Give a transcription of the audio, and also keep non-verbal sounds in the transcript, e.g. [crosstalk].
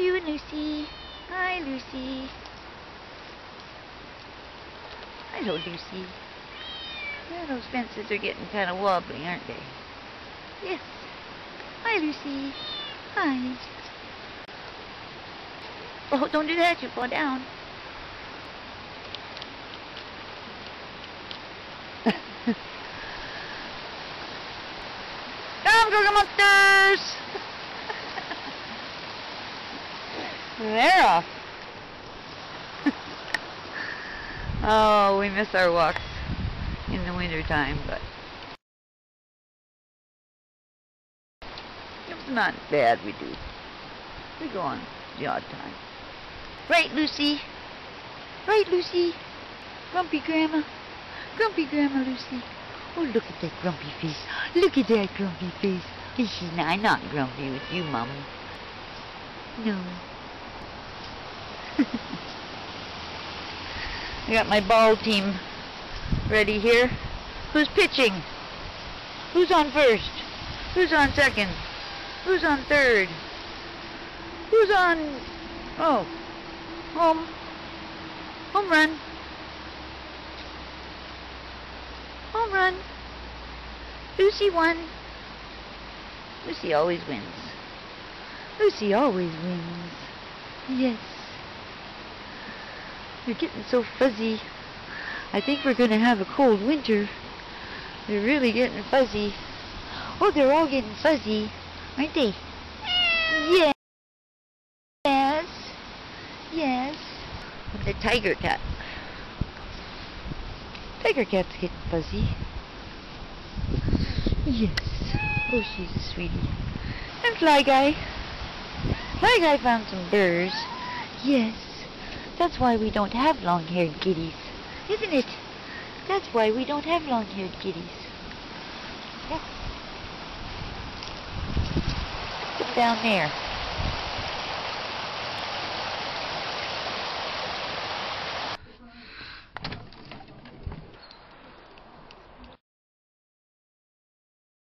doing, Lucy? Hi, Lucy. Hello, Lucy. Yeah, those fences are getting kind of wobbly, aren't they? Yes. Hi, Lucy. Hi. Oh, don't do that. You'll fall down. [laughs] Come, Google Monsters! They're off. [laughs] oh, we miss our walks in the winter time, but it's not bad we do. We go on the odd time. Right, Lucy? Right, Lucy? Grumpy Grandma? Grumpy Grandma, Lucy? Oh, look at that grumpy face. Look at that grumpy face. She's not, not grumpy with you, Mom. No. [laughs] I got my ball team ready here. Who's pitching? Who's on first? Who's on second? Who's on third? Who's on... Oh. Home. Home run. Home run. Lucy won. Lucy always wins. Lucy always wins. Yes. They're getting so fuzzy. I think we're going to have a cold winter. They're really getting fuzzy. Oh, they're all getting fuzzy, aren't they? Yes. Yes. Yes. The tiger cat. Tiger cat's getting fuzzy. Yes. Oh, she's a sweetie. And Fly Guy. Fly Guy found some burrs. Yes. That's why we don't have long-haired kitties. Isn't it? That's why we don't have long-haired kitties. Yeah. Down there.